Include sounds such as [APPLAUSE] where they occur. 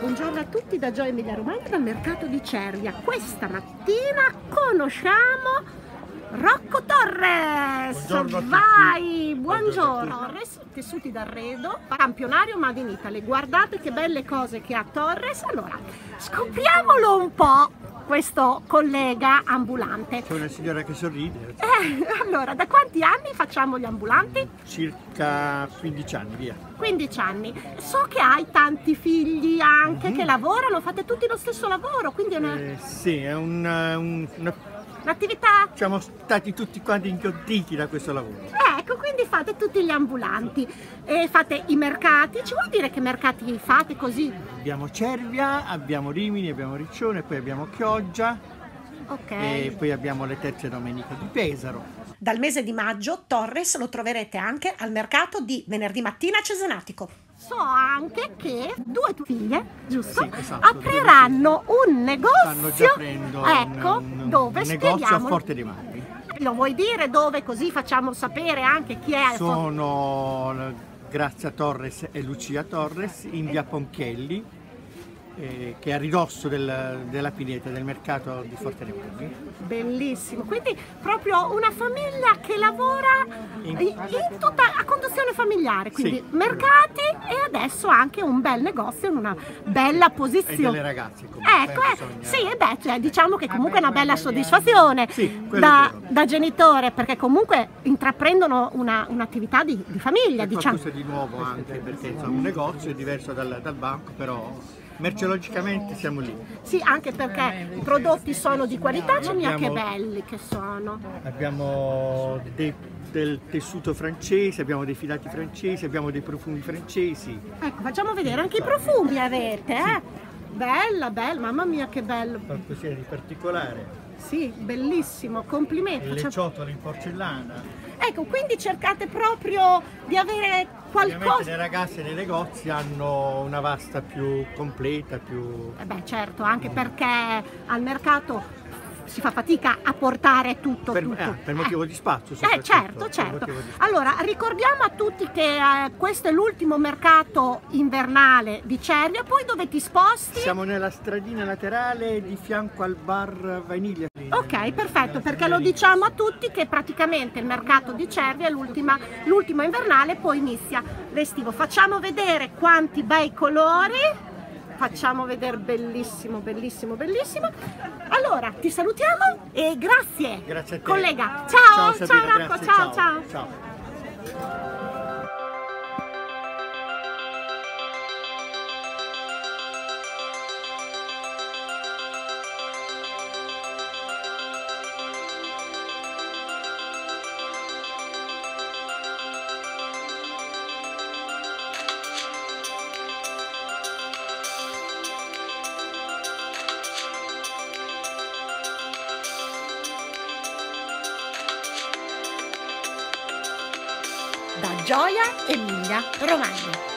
Buongiorno a tutti da Gioia Emilia Romagna dal mercato di Cervia. Questa mattina conosciamo Rocco Torres. Buongiorno. Vai, buongiorno. Torres, tessuti d'arredo, campionario Made in Italy. Guardate che belle cose che ha Torres. Allora, scopriamolo un po' questo collega ambulante. C'è una signora che sorride, Eh, allora, da quanti anni facciamo gli ambulanti? circa 15 anni, via. 15 anni. So che hai tanti figli anche che lavorano, fate tutti lo stesso lavoro, quindi è una- Eh, sì, è un, un- una- un'attività. siamo stati tutti quanti inghiottiti da questo lavoro. [LAUGHS] Ecco, fate tutti gli ambulanti e fate i mercati. Ci vuol dire che mercati fate così? Abbiamo Cervia, abbiamo Rimini, abbiamo Riccione, poi abbiamo Chioggia Ok. e poi abbiamo le terze domeniche di Pesaro. Dal mese di maggio Torres lo troverete anche al mercato di venerdì mattina a Cesenatico. So anche che due tue figlie, giusto? Sì, esatto, Apriranno un negozio. Stanno già aprendo un- ecco, un, dove un negozio a. Forte dei Marmi. Lo vuoi dire dove così facciamo sapere anche chi è? Sono Grazia Torres e Lucia Torres in via Ponchelli, eh, che è a ridosso del- della pineta del mercato di Forte Marmi. Bellissimo, quindi proprio una famiglia che lavora in, In- tutta a conduzione familiare, quindi Sì. mercati e adesso anche un bel negozio in una bella E posizione. delle ragazze comunque. Ecco, eh, eh, bisogna- sì, e beh, cioè, diciamo che comunque è una bella soddisfazione Sì, da, da genitore, perché comunque intraprendono una- un'attività di, di famiglia, È diciamo. qualcosa di nuovo anche perché insomma, un negozio è diverso dal, dal banco, però merceologicamente siamo lì. Sì, anche perché i prodotti sono di qualità, c'è mia che belli che sono. Abbiamo dei- del tessuto francese, abbiamo dei filati francesi, abbiamo dei profumi francesi. Ecco, facciamo vedere anche i profumi avete, eh? Bella, bella, mamma mia che bello. qualcosa di particolare. Sì, bellissimo, complimenti. E le ciotole in porcellana. Ecco, quindi cercate proprio di avere Ovviamente qualcosa. le ragazze nei negozi hanno una vasta più completa, più... Eh beh, certo, anche perché al mercato si fa fatica a portare tutto. Per, tutto. eh, per motivo di spazio Eh certo, certo. Allora, ricordiamo a tutti che eh, questo è l'ultimo mercato invernale di Cervia, poi dove ti sposti? Siamo nella stradina laterale di fianco al bar Vaniglia. Ok, perfetto, perché lo diciamo a tutti che praticamente il mercato di Cervia è l'ultimo invernale, poi inizia l'estivo. Facciamo vedere quanti bei colori. Facciamo vedere bellissimo, bellissimo, bellissimo. Allora, ti salutiamo e grazie. Grazie a te. Collega, ciao, ciao, Sabina, Rocco, grazie, ciao, ciao. ciao. Da Gioia Emilia Romagna.